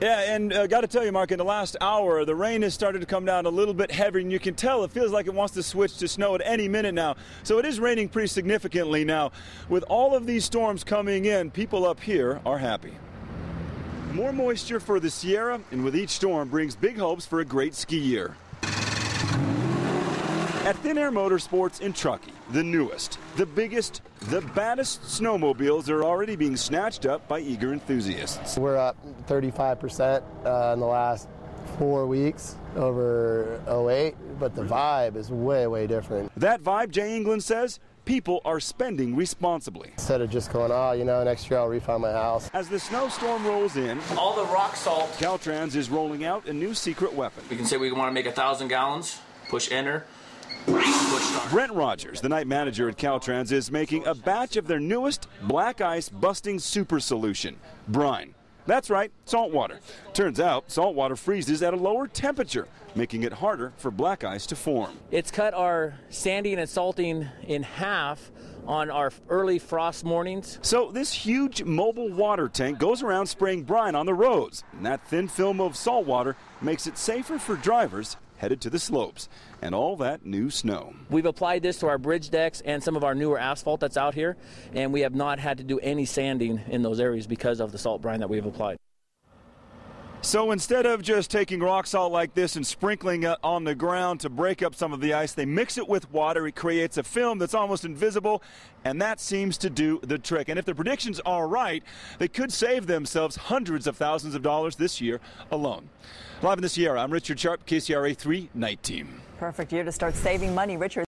Yeah, and uh, got to tell you, Mark, in the last hour, the rain has started to come down a little bit heavier, and you can tell it feels like it wants to switch to snow at any minute now. So it is raining pretty significantly now. With all of these storms coming in, people up here are happy. More moisture for the Sierra, and with each storm brings big hopes for a great ski year. At Thin Air Motorsports in Truckee, the newest, the biggest, the baddest snowmobiles are already being snatched up by eager enthusiasts. We're up 35% uh, in the last four weeks over 08, but the vibe is way, way different. That vibe, Jay England says, people are spending responsibly. Instead of just going, oh, you know, next year I'll refine my house. As the snowstorm rolls in, all the rock salt. Caltrans is rolling out a new secret weapon. We can say we want to make a thousand gallons, push enter. Brent Rogers, the night manager at Caltrans, is making a batch of their newest black ice busting super solution, brine. That's right, salt water. Turns out salt water freezes at a lower temperature, making it harder for black ice to form. It's cut our sanding and salting in half on our early frost mornings. So this huge mobile water tank goes around spraying brine on the roads. And that thin film of salt water makes it safer for drivers headed to the slopes and all that new snow. We've applied this to our bridge decks and some of our newer asphalt that's out here, and we have not had to do any sanding in those areas because of the salt brine that we've applied. So instead of just taking rock salt like this and sprinkling it on the ground to break up some of the ice, they mix it with water. It creates a film that's almost invisible, and that seems to do the trick. And if the predictions are right, they could save themselves hundreds of thousands of dollars this year alone. Live in the Sierra, I'm Richard Sharp, KCRA 3 Night Team. Perfect year to start saving money, Richard.